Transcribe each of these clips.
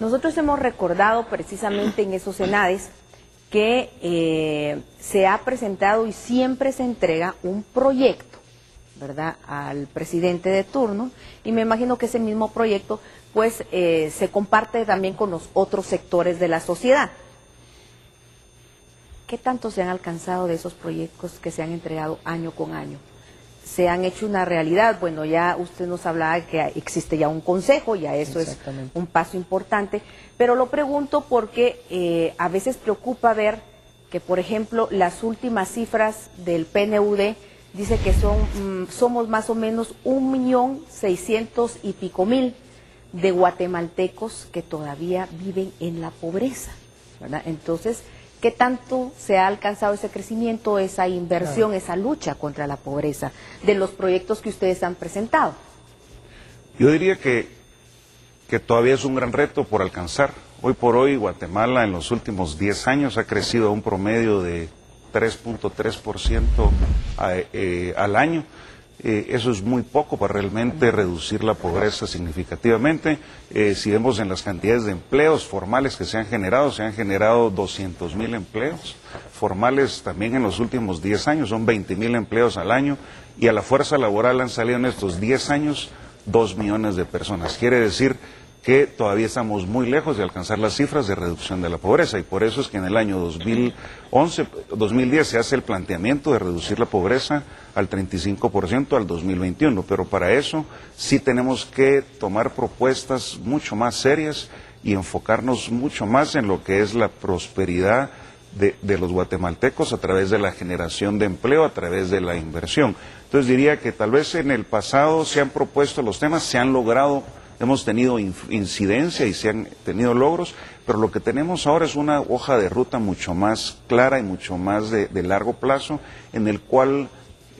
Nosotros hemos recordado precisamente en esos senades que eh, se ha presentado y siempre se entrega un proyecto, ¿verdad?, al presidente de turno y me imagino que ese mismo proyecto pues eh, se comparte también con los otros sectores de la sociedad. ¿Qué tanto se han alcanzado de esos proyectos que se han entregado año con año? ¿Se han hecho una realidad? Bueno, ya usted nos hablaba que existe ya un consejo, ya eso es un paso importante, pero lo pregunto porque eh, a veces preocupa ver que, por ejemplo, las últimas cifras del PNUD dice que son, mm, somos más o menos un millón seiscientos y pico mil de guatemaltecos que todavía viven en la pobreza. ¿verdad? Entonces, ¿qué tanto se ha alcanzado ese crecimiento, esa inversión, esa lucha contra la pobreza de los proyectos que ustedes han presentado? Yo diría que, que todavía es un gran reto por alcanzar. Hoy por hoy Guatemala en los últimos 10 años ha crecido a un promedio de 3.3% eh, al año. Eh, eso es muy poco para realmente reducir la pobreza significativamente. Eh, si vemos en las cantidades de empleos formales que se han generado, se han generado 200 mil empleos formales también en los últimos 10 años, son 20 mil empleos al año y a la fuerza laboral han salido en estos 10 años 2 millones de personas. Quiere decir que todavía estamos muy lejos de alcanzar las cifras de reducción de la pobreza y por eso es que en el año 2011, 2010 se hace el planteamiento de reducir la pobreza al 35% al 2021, pero para eso sí tenemos que tomar propuestas mucho más serias y enfocarnos mucho más en lo que es la prosperidad de, de, los guatemaltecos a través de la generación de empleo, a través de la inversión. Entonces diría que tal vez en el pasado se han propuesto los temas, se han logrado hemos tenido incidencia y se han tenido logros, pero lo que tenemos ahora es una hoja de ruta mucho más clara y mucho más de, largo plazo, en el cual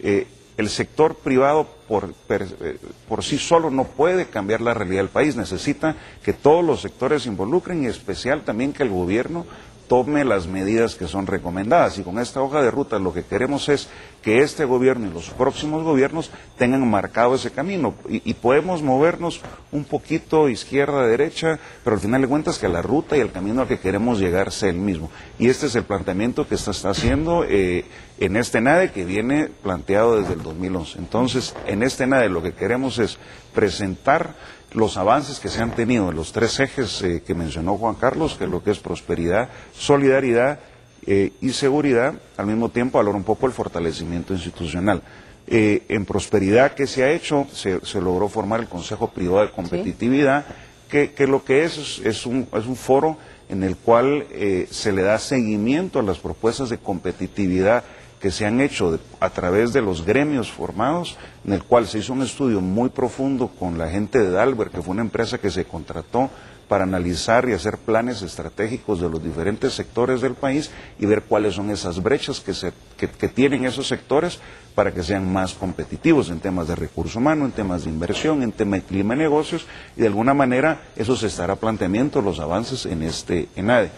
eh, el sector privado por, eh, por, sí solo no puede cambiar la realidad del país, necesita que todos los sectores se involucren y en especial también que el gobierno tome las medidas que son recomendadas. Y con esta hoja de ruta lo que queremos es que este gobierno y los próximos gobiernos tengan marcado ese camino. Y, podemos movernos un poquito izquierda, derecha, pero al final de cuentas que la ruta y el camino al que queremos llegar sea el mismo. Y este es el planteamiento que está, haciendo eh, en este NADE que viene planteado desde el 2011. Entonces, en este NADE lo que queremos es presentar los avances que se han tenido en los tres ejes eh, que mencionó Juan Carlos, que es lo que es prosperidad, solidaridad eh, y seguridad, al mismo tiempo hablar un poco del fortalecimiento institucional. Eh, en prosperidad que se ha hecho, se, logró formar el Consejo Privado de Competitividad, que, lo que es es un, es un foro en el cual se le da seguimiento a las propuestas de competitividad que se han hecho a través de los gremios formados, en el cual se hizo un estudio muy profundo con la gente de Dalbert, que fue una empresa que se contrató para analizar y hacer planes estratégicos de los diferentes sectores del país y ver cuáles son esas brechas que, se, que, tienen esos sectores para que sean más competitivos en temas de recurso humano, en temas de inversión, en temas de clima de negocios y de alguna manera eso se estará planteando los avances en este ENADE.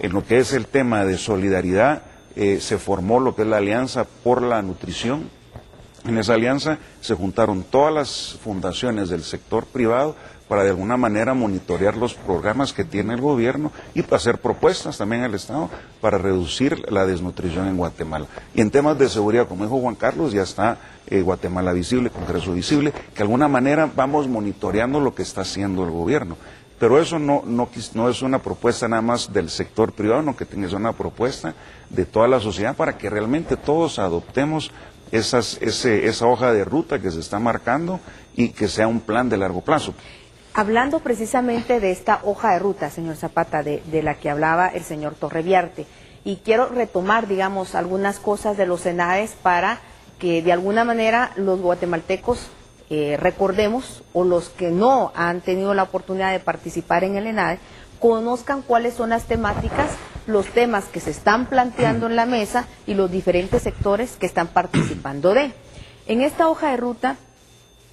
En lo que es el tema de solidaridad, eh, se formó lo que es la Alianza por la Nutrición. En esa alianza se juntaron todas las fundaciones del sector privado para de alguna manera monitorear los programas que tiene el gobierno y hacer propuestas también al Estado para reducir la desnutrición en Guatemala. Y en temas de seguridad, como dijo Juan Carlos, ya está eh, Guatemala Visible, Congreso Visible, que de alguna manera vamos monitoreando lo que está haciendo el gobierno. Pero eso no, no, no, es una propuesta nada más del sector privado, no que tenga una propuesta de toda la sociedad para que realmente todos adoptemos esas, ese, esa hoja de ruta que se está marcando y que sea un plan de largo plazo. Hablando precisamente de esta hoja de ruta, señor Zapata, de, de la que hablaba el señor Torreviarte, y quiero retomar, digamos, algunas cosas de los ENADES para que de alguna manera los guatemaltecos eh, recordemos, o los que no han tenido la oportunidad de participar en el ENADE, conozcan cuáles son las temáticas, los temas que se están planteando en la mesa y los diferentes sectores que están participando de. En esta hoja de ruta,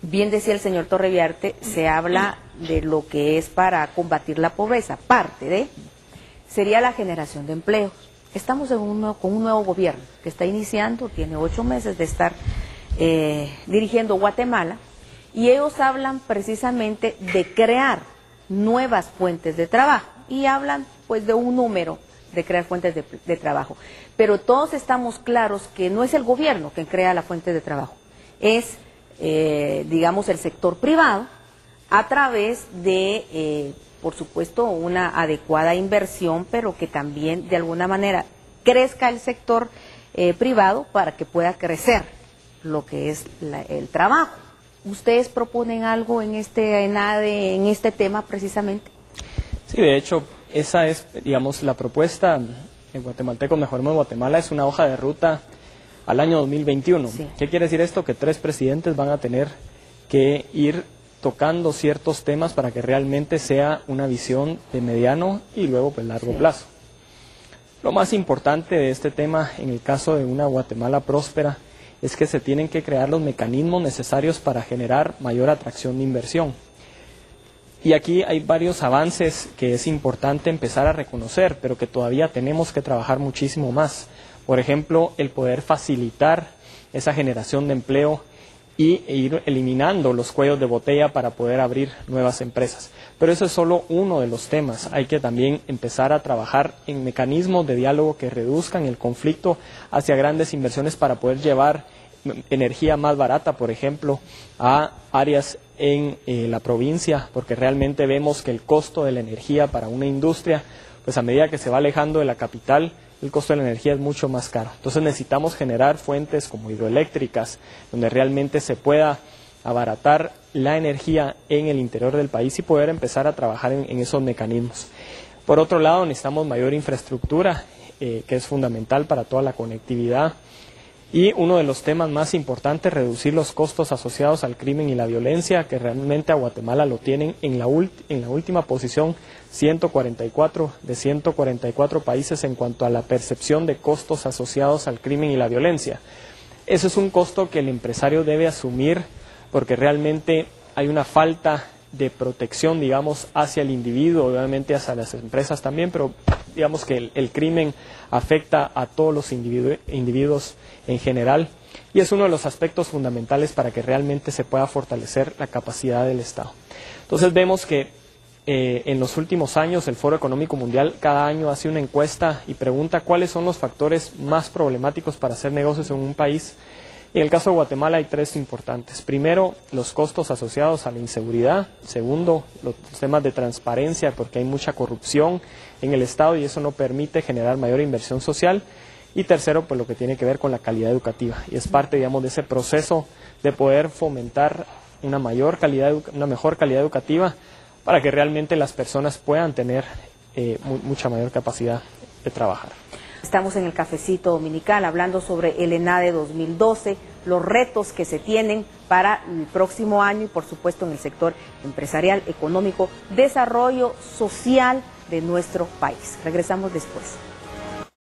bien decía el señor Torreviarte, se habla de lo que es para combatir la pobreza. Parte de sería la generación de empleos. Estamos con un nuevo gobierno que está iniciando, tiene ocho meses de estar eh, dirigiendo Guatemala, y ellos hablan precisamente de crear nuevas fuentes de trabajo y hablan pues de un número de crear fuentes de, trabajo. Pero todos estamos claros que no es el gobierno quien crea la fuente de trabajo, es, eh, digamos, el sector privado a través de, eh, por supuesto, una adecuada inversión, pero que también de alguna manera crezca el sector eh, privado para que pueda crecer lo que es el trabajo. ¿Ustedes proponen algo en este, en este tema precisamente? Sí, de hecho, esa es, digamos, la propuesta en Guatemalteco Mejoremos Guatemala, es una hoja de ruta al año 2021. ¿Qué quiere decir esto? Que tres presidentes van a tener que ir tocando ciertos temas para que realmente sea una visión de mediano y luego pues largo plazo. Lo más importante de este tema en el caso de una Guatemala próspera es que se tienen que crear los mecanismos necesarios para generar mayor atracción de inversión. Y aquí hay varios avances que es importante empezar a reconocer, pero que todavía tenemos que trabajar muchísimo más. Por ejemplo, el poder facilitar esa generación de empleo y e ir eliminando los cuellos de botella para poder abrir nuevas empresas. Pero eso es solo uno de los temas. Hay que también empezar a trabajar en mecanismos de diálogo que reduzcan el conflicto hacia grandes inversiones para poder llevar energía más barata, por ejemplo, a áreas en eh, la provincia, porque realmente vemos que el costo de la energía para una industria, pues a medida que se va alejando de la capital, el costo de la energía es mucho más caro. Entonces necesitamos generar fuentes como hidroeléctricas, donde realmente se pueda abaratar la energía en el interior del país y poder empezar a trabajar en, esos mecanismos. Por otro lado, necesitamos mayor infraestructura, eh, que es fundamental para toda la conectividad y uno de los temas más importantes, reducir los costos asociados al crimen y la violencia, que realmente a Guatemala lo tienen en la, en la última posición 144 de 144 países en cuanto a la percepción de costos asociados al crimen y la violencia. Eso es un costo que el empresario debe asumir porque realmente hay una falta de protección, digamos, hacia el individuo, obviamente hacia las empresas también, pero digamos que el, crimen afecta a todos los individuos en general y es uno de los aspectos fundamentales para que realmente se pueda fortalecer la capacidad del Estado. Entonces vemos que eh, en los últimos años el Foro Económico Mundial cada año hace una encuesta y pregunta cuáles son los factores más problemáticos para hacer negocios en un país en el caso de Guatemala hay tres importantes. Primero, los costos asociados a la inseguridad. Segundo, los temas de transparencia, porque hay mucha corrupción en el Estado y eso no permite generar mayor inversión social. Y tercero, pues lo que tiene que ver con la calidad educativa. Y es parte, digamos, de ese proceso de poder fomentar una mayor calidad, una mejor calidad educativa para que realmente las personas puedan tener eh, mucha mayor capacidad de trabajar. Estamos en el cafecito dominical hablando sobre el ENADE 2012, los retos que se tienen para el próximo año y por supuesto en el sector empresarial, económico, desarrollo social de nuestro país. Regresamos después.